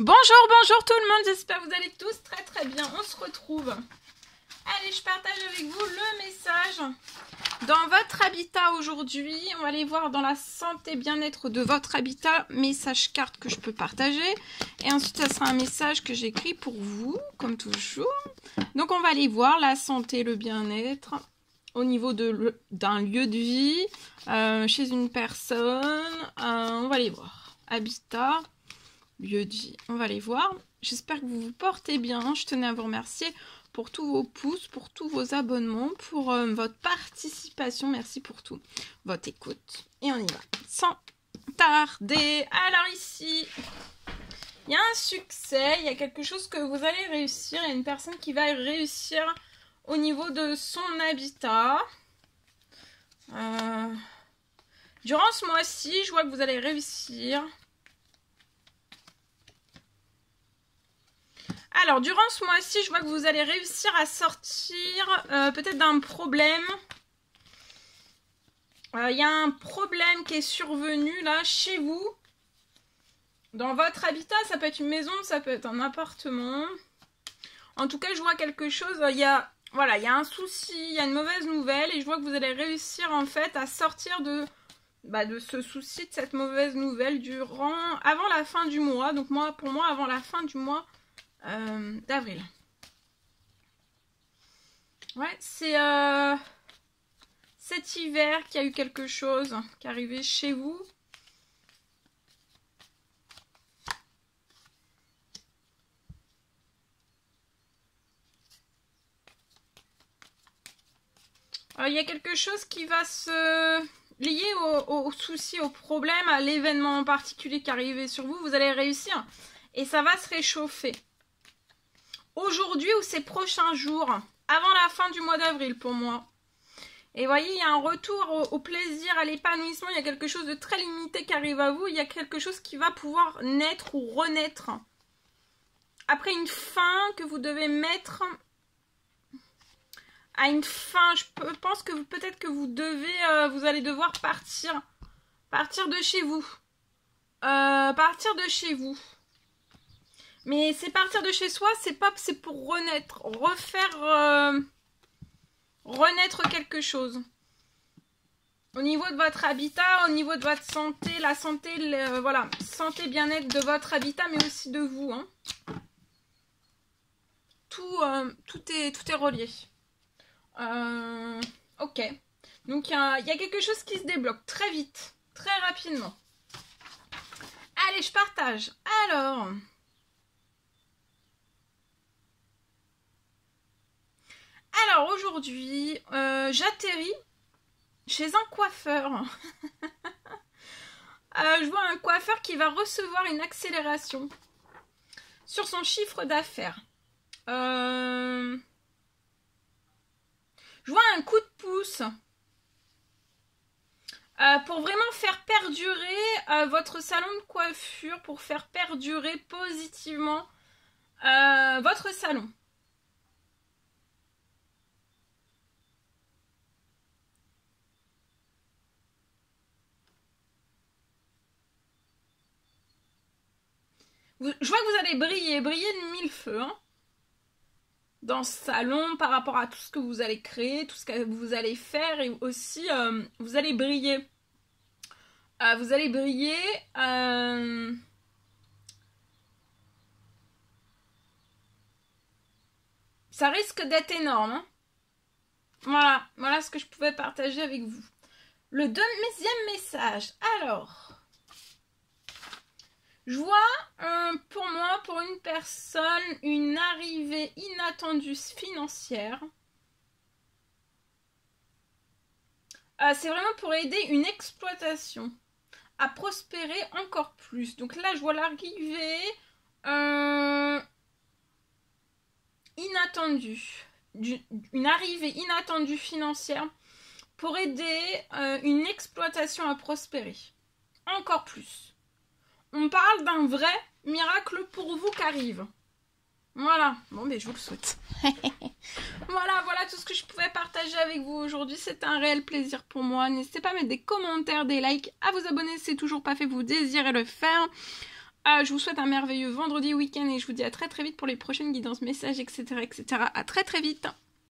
Bonjour, bonjour tout le monde, j'espère que vous allez tous très très bien. On se retrouve. Allez, je partage avec vous le message. Dans votre habitat aujourd'hui, on va aller voir dans la santé bien-être de votre habitat, message carte que je peux partager. Et ensuite, ça sera un message que j'écris pour vous, comme toujours. Donc, on va aller voir la santé, le bien-être au niveau d'un lieu de vie, euh, chez une personne. Euh, on va aller voir. Habitat, lieu vie. On va aller voir. J'espère que vous vous portez bien. Je tenais à vous remercier pour tous vos pouces, pour tous vos abonnements, pour euh, votre participation. Merci pour tout. Votre écoute. Et on y va. Sans tarder. Alors ici, il y a un succès. Il y a quelque chose que vous allez réussir. Il y a une personne qui va réussir au niveau de son habitat. Euh, durant ce mois-ci, je vois que vous allez réussir. Alors, durant ce mois-ci, je vois que vous allez réussir à sortir euh, peut-être d'un problème. Euh, il y a un problème qui est survenu là chez vous. Dans votre habitat, ça peut être une maison, ça peut être un appartement. En tout cas, je vois quelque chose. Il y a, voilà, il y a un souci, il y a une mauvaise nouvelle. Et je vois que vous allez réussir en fait à sortir de, bah, de ce souci, de cette mauvaise nouvelle durant, avant la fin du mois. Donc moi, pour moi, avant la fin du mois, euh, d'avril. Ouais, c'est euh, cet hiver qu'il y a eu quelque chose qui est arrivé chez vous. Euh, il y a quelque chose qui va se lier au, souci, au problème, à l'événement en particulier qui est arrivé sur vous. Vous allez réussir et ça va se réchauffer aujourd'hui ou ces prochains jours, avant la fin du mois d'avril pour moi. Et voyez, il y a un retour au, plaisir, à l'épanouissement, il y a quelque chose de très limité qui arrive à vous, il y a quelque chose qui va pouvoir naître ou renaître. Après une fin que vous devez mettre à une fin, je pense que peut-être que vous devez, euh, vous allez devoir partir, partir de chez vous. Euh, partir de chez vous. Mais c'est partir de chez soi, c'est pas c'est pour renaître, refaire euh, renaître quelque chose. Au niveau de votre habitat, au niveau de votre santé, la santé, voilà, santé bien-être de votre habitat, mais aussi de vous. Hein. Tout, euh, tout, est, tout est relié. Euh, ok. Donc il y a quelque chose qui se débloque très vite, très rapidement. Allez, je partage. Alors, Alors aujourd'hui, euh, j'atterris chez un coiffeur. Euh, je vois un coiffeur qui va recevoir une accélération sur son chiffre d'affaires. Euh, je vois un coup de pouce pour vraiment faire perdurer votre salon de coiffure, pour faire perdurer positivement votre salon. Je vois que vous allez briller, briller de mille feux. Hein. dans ce salon par rapport à tout ce que vous allez créer, tout ce que vous allez faire et aussi euh, vous allez briller. Euh, vous allez briller. Euh, ça risque d'être énorme. Hein. Voilà, voilà ce que je pouvais partager avec vous. Le deuxième message. Alors, je vois pour moi, pour une personne, une arrivée inattendue financière. Euh, c'est vraiment pour aider une exploitation à prospérer encore plus. Donc là, je vois l'arrivée euh, inattendue. une arrivée inattendue financière pour aider euh, une exploitation à prospérer encore plus on parle d'un vrai miracle pour vous qui arrive. Voilà, bon, mais je vous le souhaite. voilà, voilà tout ce que je pouvais partager avec vous aujourd'hui. C'est un réel plaisir pour moi. N'hésitez pas à mettre des commentaires, des likes, à vous abonner si c'est toujours pas fait, vous désirez le faire. Ah, je vous souhaite un merveilleux vendredi week-end et je vous dis à très très vite pour les prochaines guidances, messages, etc. etc. À très très vite